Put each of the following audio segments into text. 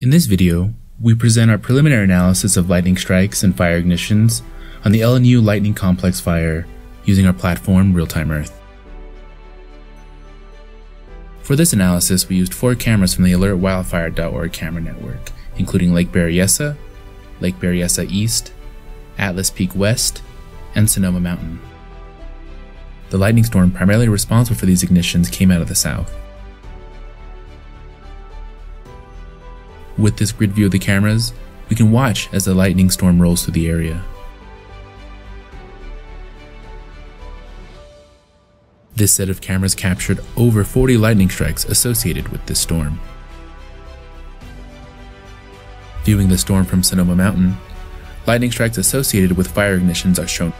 In this video, we present our preliminary analysis of lightning strikes and fire ignitions on the LNU Lightning Complex fire using our platform Real-Time Earth. For this analysis, we used four cameras from the alertwildfire.org camera network, including Lake Berryessa, Lake Berryessa East, Atlas Peak West, and Sonoma Mountain. The lightning storm primarily responsible for these ignitions came out of the south. With this grid view of the cameras, we can watch as the lightning storm rolls through the area. This set of cameras captured over 40 lightning strikes associated with this storm. Viewing the storm from Sonoma Mountain, lightning strikes associated with fire ignitions are shown.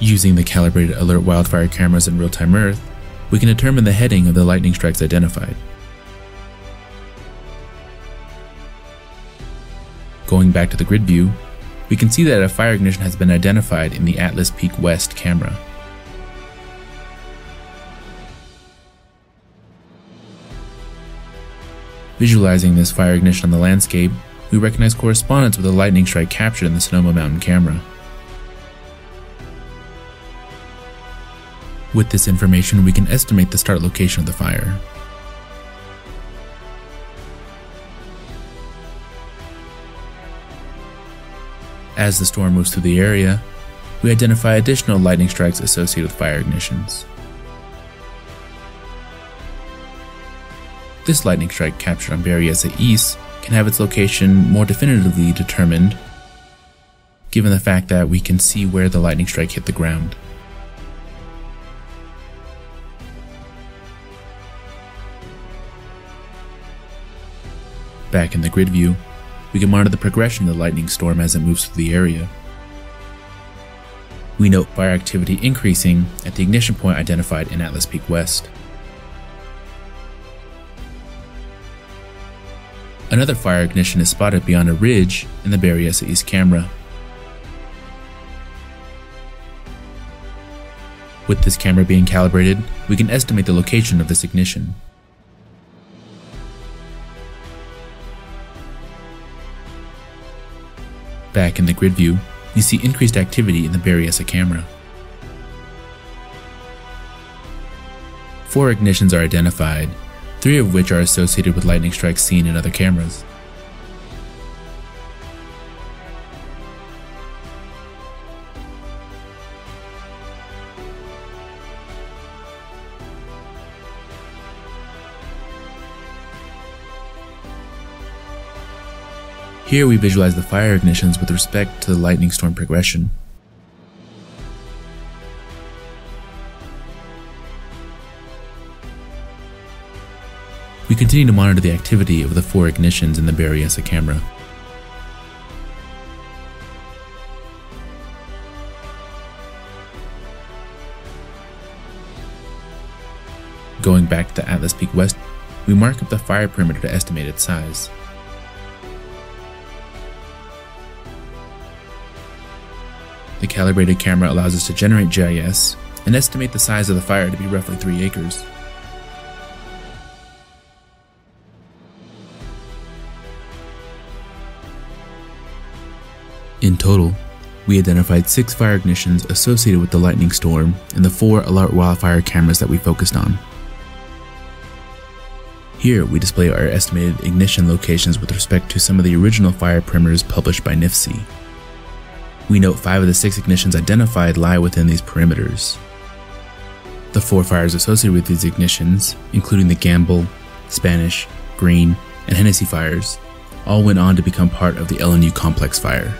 Using the calibrated alert wildfire cameras in real-time Earth, we can determine the heading of the lightning strikes identified. Going back to the grid view, we can see that a fire ignition has been identified in the Atlas Peak West camera. Visualizing this fire ignition on the landscape, we recognize correspondence with a lightning strike captured in the Sonoma Mountain camera. With this information, we can estimate the start location of the fire. As the storm moves through the area, we identify additional lightning strikes associated with fire ignitions. This lightning strike captured on Berryessa East can have its location more definitively determined given the fact that we can see where the lightning strike hit the ground. Back in the grid view, we can monitor the progression of the lightning storm as it moves through the area. We note fire activity increasing at the ignition point identified in Atlas Peak West. Another fire ignition is spotted beyond a ridge in the Berryessa East camera. With this camera being calibrated, we can estimate the location of this ignition. Back in the grid view, you see increased activity in the Berryessa camera. Four ignitions are identified, three of which are associated with lightning strikes seen in other cameras. Here we visualize the fire ignitions with respect to the lightning storm progression. We continue to monitor the activity of the four ignitions in the Berryessa camera. Going back to Atlas Peak West, we mark up the fire perimeter to estimate its size. The calibrated camera allows us to generate GIS and estimate the size of the fire to be roughly 3 acres. In total, we identified six fire ignitions associated with the lightning storm and the four alert wildfire cameras that we focused on. Here, we display our estimated ignition locations with respect to some of the original fire perimeters published by NIFC. We note five of the six ignitions identified lie within these perimeters. The four fires associated with these ignitions, including the Gamble, Spanish, Green, and Hennessey fires, all went on to become part of the LNU complex fire.